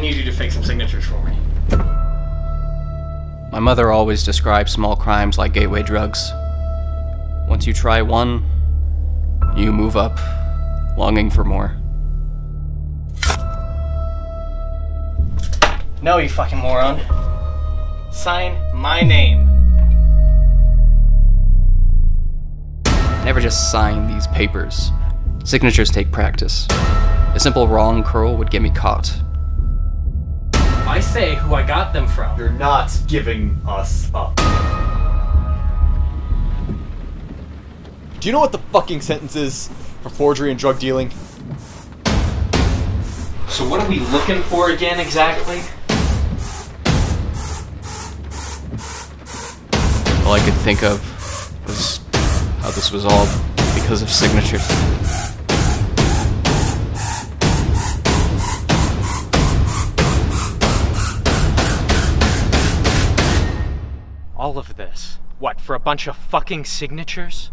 I need you to fake some signatures for me. My mother always described small crimes like gateway drugs. Once you try one, you move up, longing for more. No, you fucking moron. Sign my name. Never just sign these papers. Signatures take practice. A simple wrong curl would get me caught. I say who I got them from. You're not giving us up. Do you know what the fucking sentence is for forgery and drug dealing? So what are we looking for again exactly? All I could think of was how this was all because of signatures. All of this. What, for a bunch of fucking signatures?